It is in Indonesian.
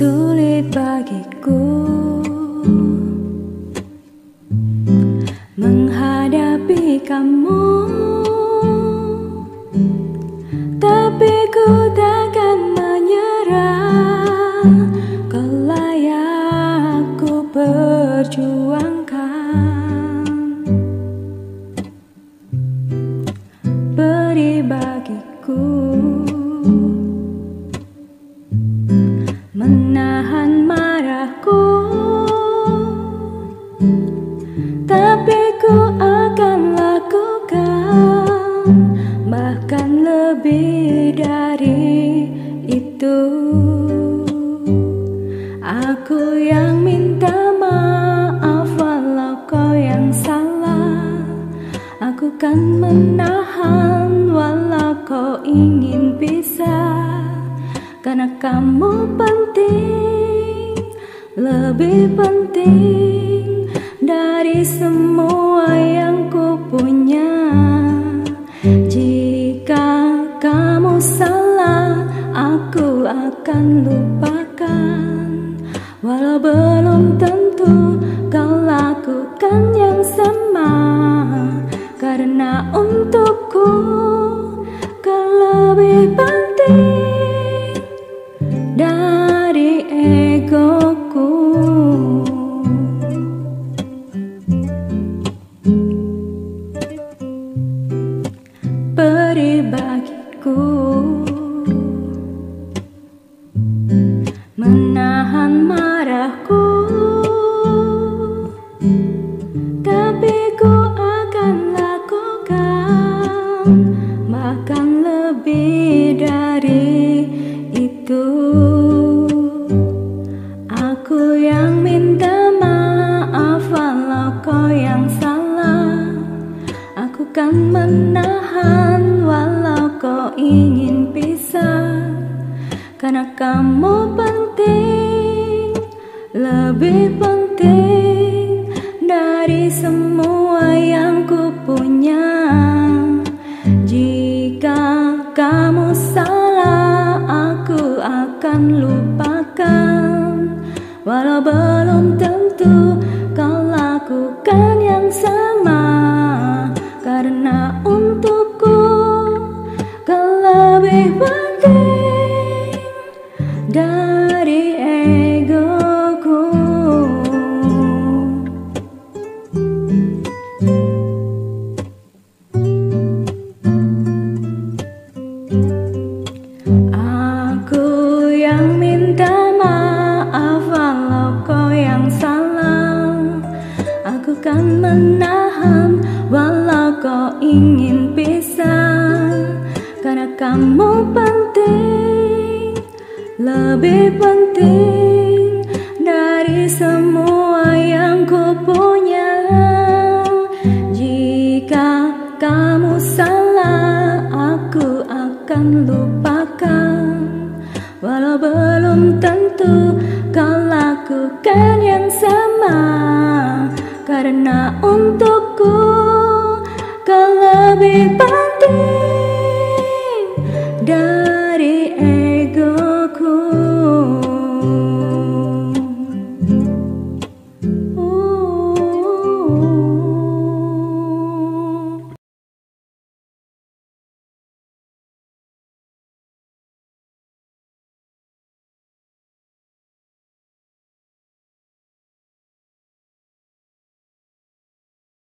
sulit bagiku menghadapi kamu. Lebih dari itu. Aku yang minta maaf walau kau yang salah. Aku kan menahan walau kau ingin pisah. Karena kamu penting, lebih penting Dari semua yang akan lupakan Walau belum tentu kau lakukan yang sama. Karena untukku kau lebih penting Kan menahan walau kau ingin pisah. Karena kamu penting, lebih penting Dari semua yang ku punya Jika kamu salah, aku akan lupakan. Walau belum tentu kau lakukan yang sama Karena untukku kau lebih penting Dari egoku. Aku yang minta maaf walau kau yang salah. Aku kan kau ingin pisah Karena kamu penting, lebih penting Dari semua yang ku punya Jika kamu salah, aku akan lupakan. Walau belum tentu kau lakukan yang sama Karena untukku lebih penting Dari egoku uh.